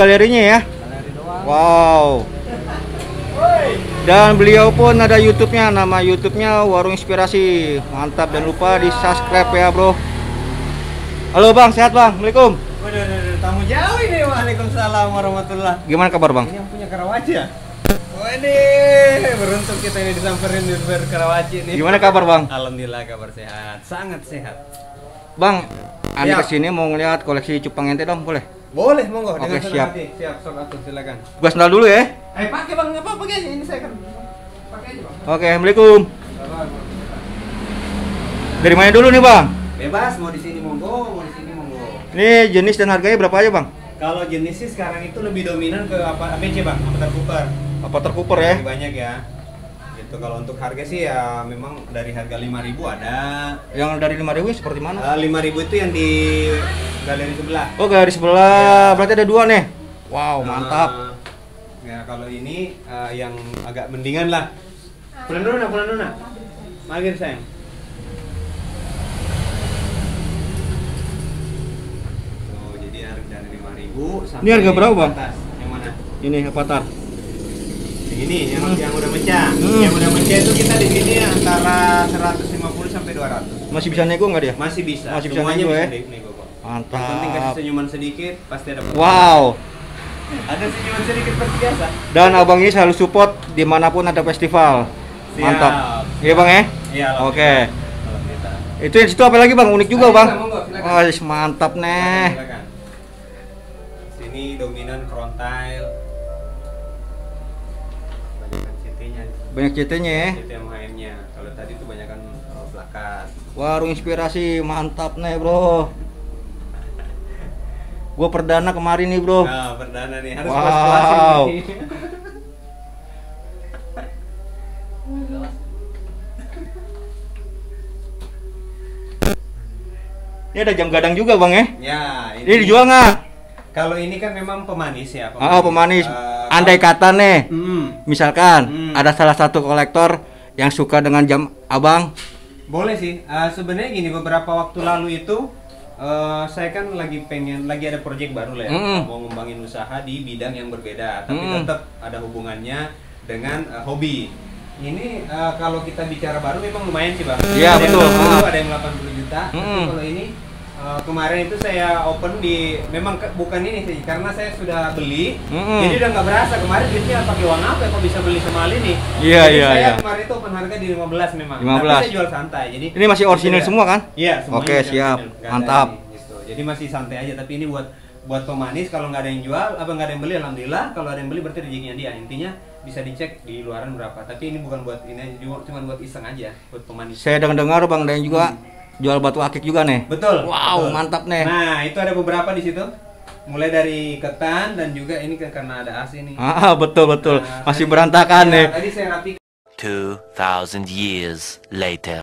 galerinya ya. Galeri doang. Wow. Dan beliau pun ada YouTube-nya, nama YouTube-nya Warung Inspirasi. Mantap dan lupa di subscribe ya bro. Halo bang, sehat bang, Assalamualaikum. Waduh, tamu jauh ini. Waalaikumsalam warahmatullah. Gimana kabar bang? Ini yang punya Karawaci ya? Wah ini beruntung kita ini disamperin di Karawaci nih. Gimana kabar bang? Alhamdulillah kabar sehat, sangat sehat. Bang, Anda ke sini mau ngeliat koleksi cupang ente dong, boleh? Boleh monggo Oke, dengan senang siap. hati. Siap, sok atuh silakan. Gua sendal dulu ya. Eh pakai bang, apa pakai ini saya kan pakai aja bang. Oke, Assalamualaikum. Dari mana dulu nih bang? Bebas mau di sini monggo, mau di sini monggo. Ini jenis dan harganya berapa aja bang? Kalau jenis sih sekarang itu lebih dominan ke apa ABC bang, Avatar Cooper. Apa terkuper ya? Lebih banyak ya. Gitu kalau untuk harga sih ya memang dari harga 5000 ada. Yang dari 5000 seperti mana? Eh, 5000 itu yang di galeri sebelah. Oh, garis sebelah. Berarti ada dua nih. Wow, mantap. Eh, ya kalau ini eh, yang agak mendingan lah. Pulang dulu nak, pulang dulu nak. Magir sayang. Tuh, jadi harga dari 5000 sampai Ini harga berapa, Bang? atas. Yang mana? Ini Avatar. Yang ini yang yang udah mecah. Hmm. Yang udah mecah itu kita di sini antara 150 sampai 200. Masih bisa nego nggak dia? Masih bisa. Masih bisa Semuanya nego ya? bisa di- nego kok. Yang penting kasih Mantap. senyuman sedikit pasti ada. Wow. Ada senyuman sedikit seperti biasa. Dan abang ini selalu support di mana pun ada festival. Siap. Mantap. Iya bang ya? Iya. Oke. Alhamdulillah. Itu di situ apa lagi bang? Unik juga Ayo, bang. Oh, is- mantap nih. Sini dominan frontal. Banyak CT-nya ya. CT MHM-nya. Kalau tadi itu banyakan uh, plakat. Warung inspirasi mantap nih bro. Gua perdana kemarin nih bro. Nah, perdana nih harus Wow. nih. Ini ada jam gadang juga bang ya. ya, Ini dijual nggak? Kalau ini kan memang pemanis ya, Ah pemanis. Eh, Andai kata nih, Hmm, misalkan Hmm. ada salah satu kolektor yang suka dengan jam abang. boleh sih. Eh, sebenarnya gini, beberapa waktu lalu itu eh, saya kan lagi pengen lagi ada proyek baru lah ya, Mm. mau ngembangin usaha di bidang yang berbeda, tapi Mm. tetap ada hubungannya dengan eh, hobi. Ini eh, kalau kita bicara baru memang lumayan sih bang. Iya, yang betul. 60, Ah. Ada yang 80 juta. Tapi Mm. kalau ini eh, kemarin itu saya open di memang ke- bukan ini sih karena saya sudah beli Mm. jadi udah nggak berasa kemarin duitnya pakai uang apa ya kok bisa beli semahal ini Iya, Jadi iya, saya iya. kemarin itu open harga di 15 memang 15. tapi saya jual santai jadi Ini masih orisinil semua kan? iya semuanya Oke, masih siap. Mantap. ini, gitu. jadi masih santai aja tapi ini buat buat pemanis kalau nggak ada yang jual apa nggak ada yang beli alhamdulillah kalau ada yang beli berarti rezekinya dia intinya bisa dicek di luaran berapa tapi ini bukan buat ini cuma buat iseng aja buat pemanis Saya dengar-dengar bang dan juga jual batu akik juga nih. betul Wow, betul. mantap nih. nah itu ada beberapa di situ mulai dari ketan dan juga ini kan karena ada as ini Ah betul betul. Nah, Masih tadi- berantakan iya, nih. tadi saya rapi 2,000 years later.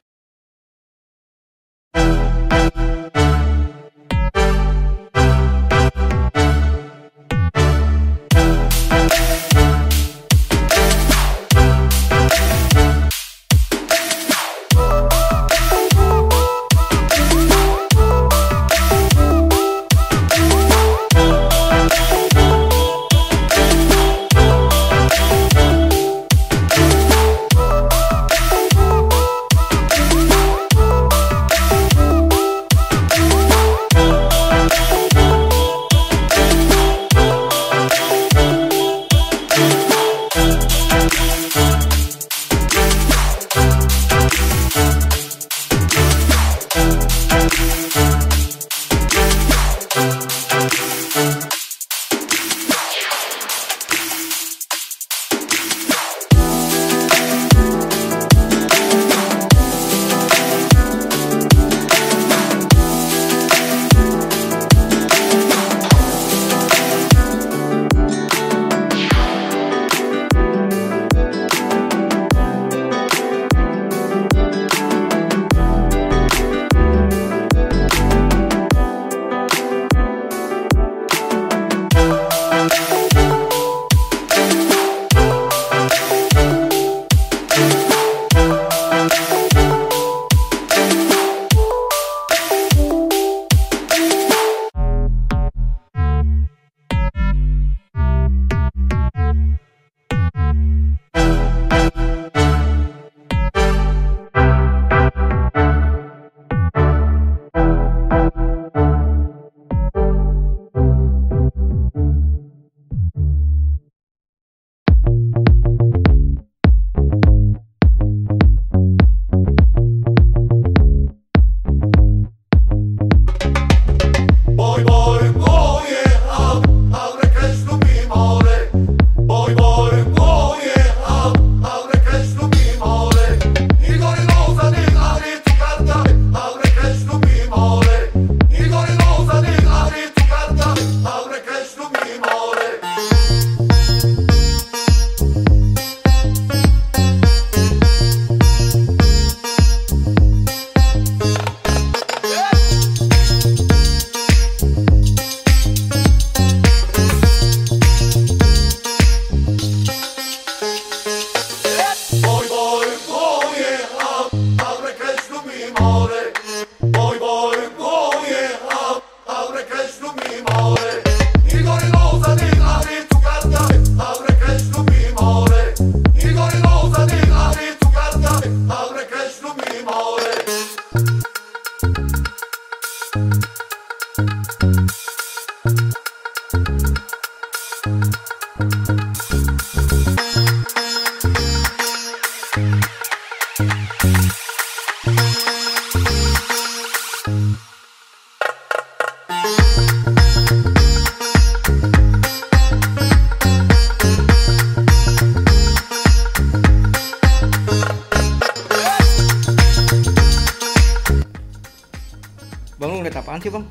Apaan sih bang?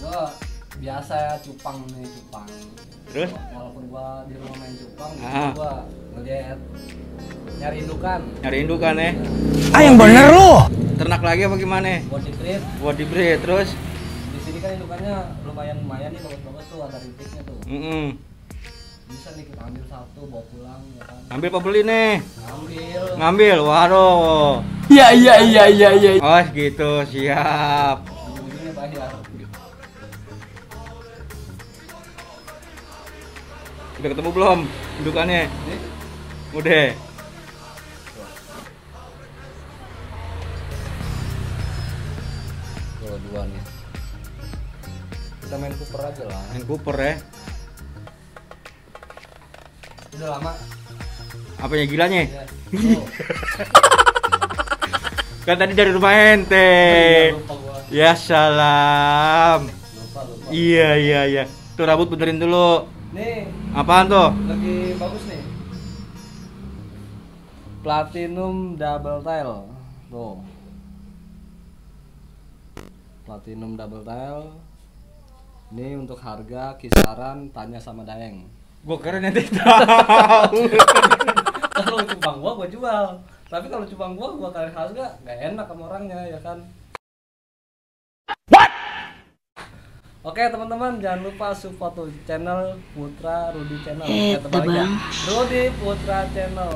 gua biasa ya cupang nih cupang Terus? walaupun gua di rumah main cupang Ah. gua ngeliat nyari indukan Nyari indukan ya? Ah yang bener lu. Ternak lagi apa gimana? buat di breed Buat di breed terus? di sini kan indukannya lumayan lumayan nih bagus-bagus tuh ada rintiknya tuh Mm bisa nih kita ambil satu bawa pulang ya kan Ambil apa beli nih? ambil Ngambil, waduh. Iya iya iya iya iya. Oh gitu, siap. Bayar Udah ketemu belum indukannya? Ini Udah. dua dua nih kita main Cooper aja lah Main Cooper ya. udah lama Apanya gilanya? ya oh, Kan tadi dari rumah ente. iya, gua Ya salam. lupa lupa Iya iya iya. Tuh rambut benerin dulu. nih Apaan tuh? lagi bagus nih platinum double tile tuh platinum double tile ini untuk harga kisaran tanya sama Daeng Gua kira nanti tahu. kalau cupang gua gua jual tapi kalau cupang gua gua tarik harga nggak enak sama orangnya ya kan Oke teman-teman jangan lupa support tuh channel Putra Rudi Channel. Eh, ya. Rudi Putra Channel